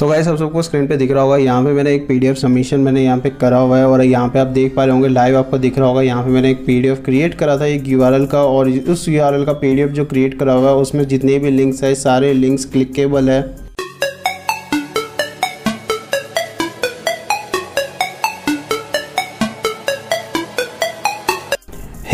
तो गाइस आप सबको स्क्रीन पे दिख रहा होगा, यहाँ पे मैंने एक पीडीएफ सबमिशन मैंने यहाँ पे करा हुआ है और यहाँ पे आप देख पा रहे होंगे लाइव आपको दिख रहा होगा, यहाँ पे मैंने एक पीडीएफ क्रिएट करा था, एक यूआरएल का और उस यूआरएल का पीडीएफ जो क्रिएट करा हुआ है, उसमें जितने भी लिंक्स है, सारे लिंक्स क्लिकेबल है।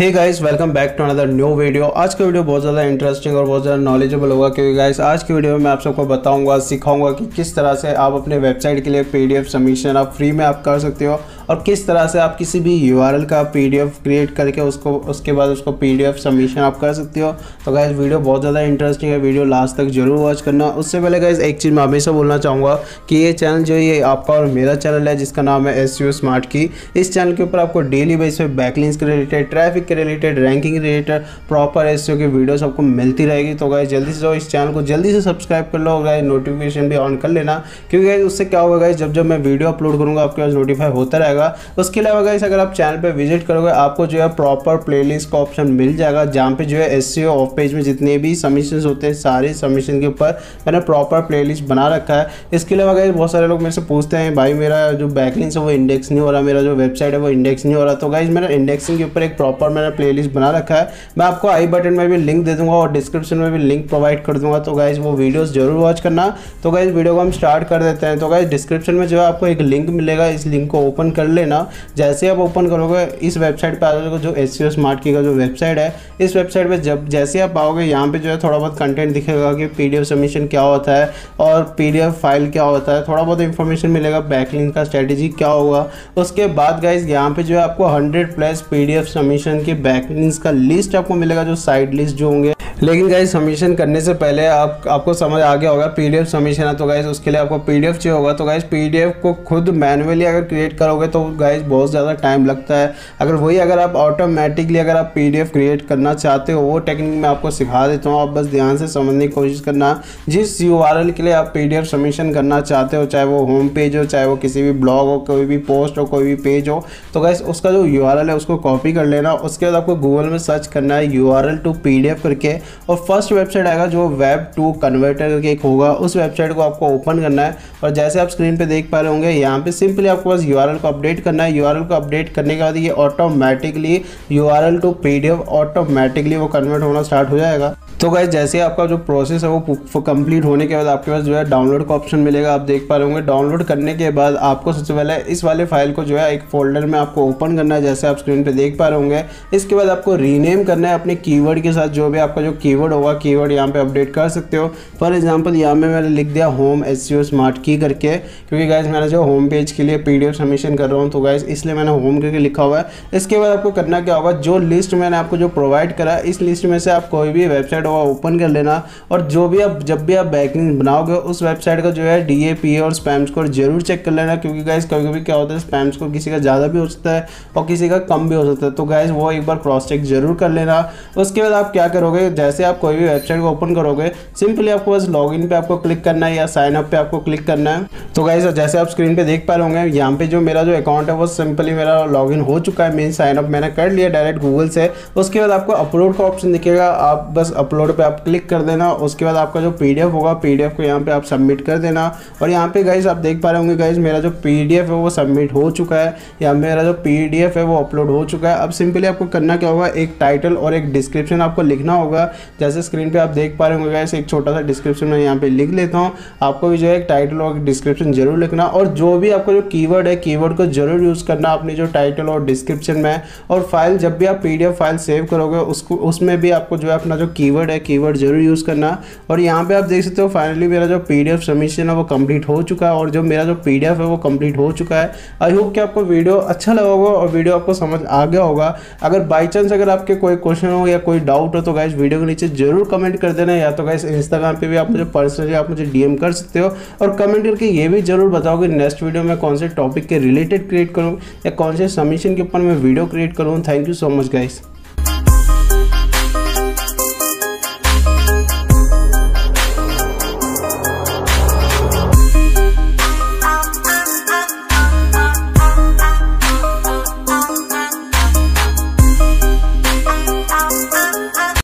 Hey guys welcome back to another new video आज का वीडियो बहुत ज़्यादा इंटरेस्टिंग और बहुत ज़्यादा नॉलेजेबल होगा क्योंकि गाइस आज की वीडियो में मैं आप सबको बताऊँगा, सिखाऊँगा कि किस तरह से आप अपने वेबसाइट के लिए पीडीएफ सबमिशन आप फ्री में आप कर सकते हो। और किस तरह से आप किसी भी यूआरएल का पीडीएफ क्रिएट करके उसको, उसके बाद उसको पीडीएफ सबमिशन आप कर सकते हो। तो गाइज़ वीडियो बहुत ज़्यादा इंटरेस्टिंग है। वीडियो लास्ट तक ज़रूर वॉच करना। उससे पहले गाइज़ एक चीज़ मैं हमेशा बोलना चाहूँगा कि ये चैनल जो ये आपका और मेरा चैनल है, जिसका नाम है एसयू स्मार्ट की इस चैनल के ऊपर आपको डेली बेस पे बैकलिंग्स के रिलेटेड ट्रैफ़िक के related ranking related proper S की वीडियोस आपको मिलती रहेगी। तो गाइज़ जल्दी से इस चैनल को, जल्दी से सब्सक्राइब कर लो गाइज़ नोटिफिकेशन भी ऑन कर लेना। क्योंकि उससे क्या होगा गाइज़ जब जब मैं वीडियो अपलोड करूँगा, आपके पास नोटिफाई होता रहेगा। उसके अलावा गाइस अगर आप चैनल पे विज़िट करोगे, आपको जो है प्रॉपर प्लेलिस्ट का ऑप्शन मिल जाएगा, जहाँ पे जो है एस ऑफ़ पेज में जितने भी सबमिशन होते हैं, सारे सबमिशन के ऊपर मैंने प्रॉपर प्लेलिस्ट बना रखा है। इसके अलावा गाइस बहुत सारे लोग मेरे से पूछते हैं, भाई, मेरा जो बैकलिंग्स है वो इंडेक्स नहीं हो रहा, मेरा जो वेबसाइट है वो इंडेक्स नहीं हो रहा। तो गाइज़ मेरा इंडेक्सिंग के ऊपर एक प्रॉपर मैंने प्ले बना रखा है। मैं आपको आई बटन में भी लिंक दे दूँगा और डिस्क्रिप्शन में भी लिंक प्रोवाइड कर दूँगा। तो गाइज़ वो वीडियोज़ ज़रूर वॉच करना। तो गाइज़ वीडियो को हम स्टार्ट कर देते हैं। तो गाइज़ डिस्क्रिप्शन में जो है आपको एक लिंक मिलेगा। इस लिंक को ओपन कर लेना। जैसे आप ओपन करोगे, इस वेबसाइट पर आ जाओगे, जो एस स्मार्ट की का जो वेबसाइट है, इस वेबसाइट पे जब, जैसे आप आओगे, यहाँ पे जो है थोड़ा बहुत कंटेंट दिखेगा कि पीडीएफ सबमिशन क्या होता है और पीडीएफ फ़ाइल क्या होता है। थोड़ा बहुत इन्फॉर्मेशन मिलेगा बैकलिंग का स्ट्रेटेजी क्या होगा। उसके बाद गाइज़ यहाँ पे जो है आपको हंड्रेड प्लस पी सबमिशन की बैकलिंग्स का लिस्ट आपको मिलेगा, जो साइड लिस्ट जो होंगे। लेकिन गाइज़ सबमिशन करने से पहले आप, आपको समझ आ गया होगा पीडीएफ सबमिशन है तो गाइज़ उसके लिए आपको पीडीएफ चाहिए होगा। तो गाइज़ पीडीएफ को खुद मैनुअली अगर क्रिएट करोगे तो गाइज़ बहुत ज़्यादा टाइम लगता है। अगर वही अगर आप ऑटोमेटिकली अगर आप पीडीएफ क्रिएट करना चाहते हो, वो टेक्निक मैं आपको सिखा देता हूँ। आप बस ध्यान से समझने की कोशिश करना। जिस यू आर एल के लिए आप पी डी एफ़ सबमिशन करना चाहते हो, चाहे वो होम पेज हो, चाहे वो किसी भी ब्लॉग हो, कोई भी पोस्ट हो, कोई भी पेज हो तो गाइज़ उसका जो यू आर एल है, उसको कॉपी कर लेना। उसके बाद आपको गूगल में सर्च करना है U R L to P D F करके। और फ़र्स्ट वेबसाइट आएगा जो वेब टू कन्वर्टर करके एक होगा। उस वेबसाइट को आपको ओपन करना है और जैसे आप स्क्रीन पे देख पा रहे होंगे, यहाँ पे सिंपली आपको बस यूआरएल को अपडेट करना है। यूआरएल को अपडेट करने के बाद ये automatically URL to PDF automatically वो कन्वर्ट होना स्टार्ट हो जाएगा। तो गाइज़ जैसे आपका जो प्रोसेस है वो कंप्लीट होने के बाद आपके पास जो है डाउनलोड का ऑप्शन मिलेगा, आप देख पा रहे होंगे। डाउनलोड करने के बाद आपको सबसे पहले इस वाले फ़ाइल को जो है एक फोल्डर में आपको ओपन करना है, जैसे आप स्क्रीन पे देख पा रहे होंगे। इसके बाद आपको रीनेम करना है अपने कीवर्ड के साथ, जो भी आपका जो कीवर्ड होगा कीवर्ड यहाँ पे अपडेट कर सकते हो। फॉर एग्ज़ाम्पल यहाँ में मैंने लिख दिया होम एस स्मार्ट की करके, क्योंकि गाइज़ मैंने जो होम पेज के लिए पीडीएफ सबमिशन कर रहा हूँ तो गाइज़ इसलिए मैंने होम करके लिखा हुआ है। इसके बाद आपको करना क्या होगा, जो लिस्ट मैंने आपको जो प्रोवाइड करा इस लिस्ट में से आप कोई भी वेबसाइट होगा ओपन कर लेना। और जो भी आप, जब भी आप बैकिंग बनाओगे, उस वेबसाइट का जो है डी ए पी और स्पैम स्कोर ज़रूर चेक कर लेना, क्योंकि गाइज़ कभी कभी क्या होता है स्पैम स्कोर किसी का ज़्यादा भी हो सकता है और किसी का कम भी हो सकता है। तो गाइज़ वो एक बार क्रॉस चेक ज़रूर कर लेना। उसके बाद आप क्या करोगे, जैसे आप कोई भी वेबसाइट को ओपन करोगे सिंपली आपको बस लॉग पे आपको क्लिक करना है या साइन अप पे आपको क्लिक करना है। तो गाइज़ जैसे आप स्क्रीन पे देख पा होंगे, यहाँ पे जो मेरा जो अकाउंट है, वो सिंपली मेरा लॉग हो चुका है। मेन साइन अप मैंने कर लिया डायरेक्ट गूगल से। उसके बाद आपको अपलोड का ऑप्शन दिखेगा। आप बस अपलोड पे आप क्लिक कर देना, उसके बाद आपका जो पीडीएफ होगा, पीडीएफ को यहाँ पे आप सबमिट कर देना। और यहाँ पे गाइज़ आप देख पा रहे होंगे गाइज़ मेरा जो पीडीएफ है वो सबमिट हो चुका है, या मेरा जो पीडीएफ है वो अपलोड हो चुका है। अब सिंपली आपको करना क्या होगा, एक टाइटल और एक डिस्क्रिप्शन आपको लिखना होगा। जैसे स्क्रीन पर आप देख पा रहे होंगे गाइज़ एक छोटा सा डिस्क्रिप्शन मैं यहाँ पर लिख लेता हूँ। आपको भी जो है एक टाइटल और डिस्क्रिप्शन ज़रूर लिखना। और जो भी आपका जो कीवर्ड है कीवर्ड को ज़रूर यूज़ करना अपनी जो टाइटल और डिस्क्रिप्शन में। और फ़ाइल जब भी आप पीडीएफ फ़ाइल सेव करोगे, उसको, उसमें भी आपको जो है अपना जो कीवर्ड है, कीवर्ड ज़रूर यूज़ करना। और यहाँ पे आप देख सकते हो फाइनली मेरा जो पीडीएफ सबमिशन है, वो कंप्लीट हो चुका है। और जो मेरा जो पीडीएफ है, वो कंप्लीट हो चुका है। आई होप कि आपको वीडियो अच्छा लगा होगा और वीडियो आपको समझ आ गया होगा। अगर बाई चांस अगर आपके कोई क्वेश्चन हो या कोई डाउट हो तो गाइज़ वीडियो के नीचे ज़रूर कमेंट कर देना या तो गाइज़ इंस्टाग्राम पे भी आप मुझे पर्सनली आप मुझे डीएम कर सकते हो। और कमेंट करके ये भी ज़रूर बताओ कि नेक्स्ट वीडियो में कौन से टॉपिक के रिलेटेड क्रिएट करूँ या कौन से सबमिशन के ऊपर मैं वीडियो क्रिएट करूँ। Thank you so much guys